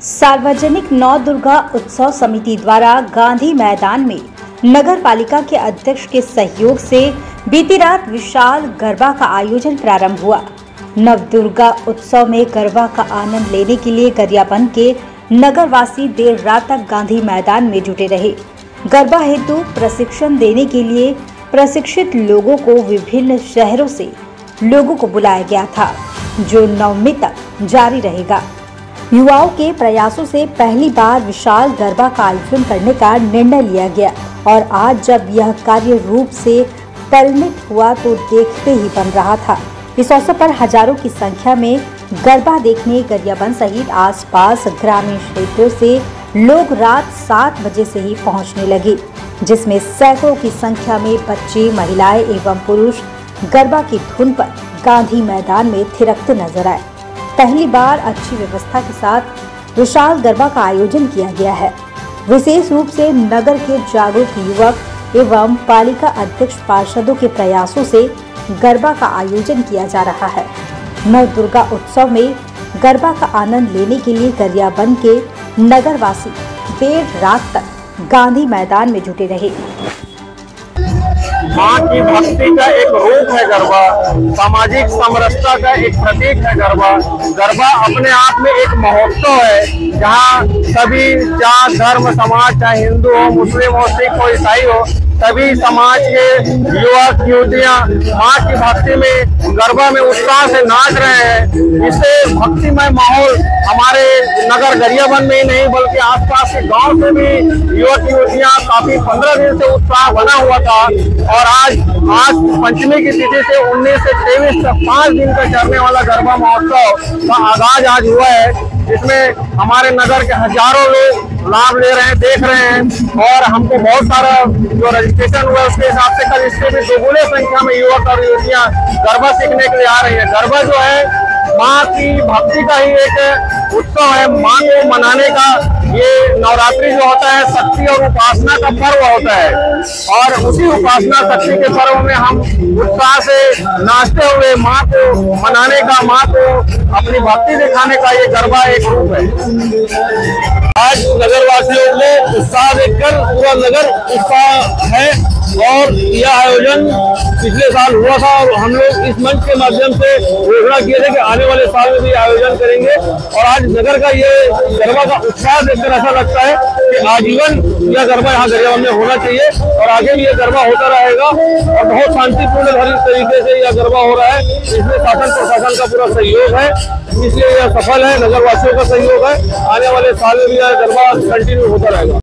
सार्वजनिक नौ दुर्गा उत्सव समिति द्वारा गांधी मैदान में नगर पालिका के अध्यक्ष के सहयोग से बीती रात विशाल गरबा का आयोजन प्रारंभ हुआ। नव दुर्गा उत्सव में गरबा का आनंद लेने के लिए गरियाबंद के नगरवासी देर रात तक गांधी मैदान में जुटे रहे। गरबा हेतु प्रशिक्षण देने के लिए प्रशिक्षित लोगों को विभिन्न शहरों से लोगों को बुलाया गया था, जो नवमी तक जारी रहेगा। युवाओं के प्रयासों से पहली बार विशाल गरबा का आयोजन करने का निर्णय लिया गया और आज जब यह कार्य रूप से परिणित हुआ तो देखते ही बन रहा था। इस अवसर पर हज़ारों की संख्या में गरबा देखने गरियाबंद सहित आसपास ग्रामीण क्षेत्रों से लोग रात सात बजे से ही पहुँचने लगे, जिसमें सैकड़ों की संख्या में बच्चे, महिलाएँ एवं पुरुष गरबा की धुन पर गांधी मैदान में थिरकते नज़र आए। पहली बार अच्छी व्यवस्था के साथ विशाल गरबा का आयोजन किया गया है। विशेष रूप से नगर के जागरूक युवक एवं पालिका अध्यक्ष पार्षदों के प्रयासों से गरबा का आयोजन किया जा रहा है। नव दुर्गा उत्सव में गरबा का आनंद लेने के लिए गरियाबंद के नगरवासी देर रात तक गांधी मैदान में जुटे रहे। माँ की भक्ति का एक रूप है गरबा, सामाजिक समरसता का एक प्रतीक है गरबा। गरबा अपने आप में एक महोत्सव है, जहाँ सभी जात, धर्म, समाज, चाहे हिंदू हो, मुस्लिम हो, सिख हो, ईसाई हो सभी समाज के युवक युवतियाँ माँ की भक्ति में, गरबा में उत्साह से नाच रहे हैं। इससे भक्तिमय माहौल हमारे नगर गरियाबंद में ही नहीं, बल्कि आसपास के गाँव से भी युवक, युवतियाँ काफ़ी पंद्रह दिन से उत्साह बना हुआ था। और आज आज पंचमी की तिथि से 19 से तेईस तक पाँच दिन का चलने वाला गरबा महोत्सव का आगाज़ आज हुआ है। जिसमें हमारे नगर के हज़ारों लोग लाभ ले रहे हैं, देख रहे हैं और हमको बहुत सारा जो रजिस्ट्रेशन हुआ उसके हिसाब से कल इससे भी दोगुने संख्या में युवक और युवतियाँ गरबा सीखने के लिए आ रही है। गरबा जो है माँ की भक्ति का ही एक उत्सव है, माँ को मनाने का ये नवरात्रि जो होता है, शक्ति और उपासना का पर्व होता है। और उसी उपासना शक्ति के पर्व में हम उत्साह से नाचते हुए माँ को मनाने का, माँ को अपनी भक्ति दिखाने का ये गरबा एक रूप है। आज नगर वासियों को उत्साह देखकर पूरा नगर उत्साह है और यह आयोजन पिछले साल हुआ था और हम लोग इस मंच के माध्यम से घोषणा किए थे कि आने वाले साल में भी आयोजन करेंगे। और आज नगर का ये गरबा का उत्साह देखकर ऐसा लगता है कि आजीवन यह गरबा यहाँ गरियाबंद में होना चाहिए और आगे भी यह गरबा होता रहेगा और बहुत शांतिपूर्ण तरीके से यह गरबा हो रहा है। इसमें शासन प्रशासन का पूरा सहयोग है। इसलिए यह सफल है। नगरवासियों का सहयोग है। आने वाले साल में भी यह गरबा कंटिन्यू होता रहेगा।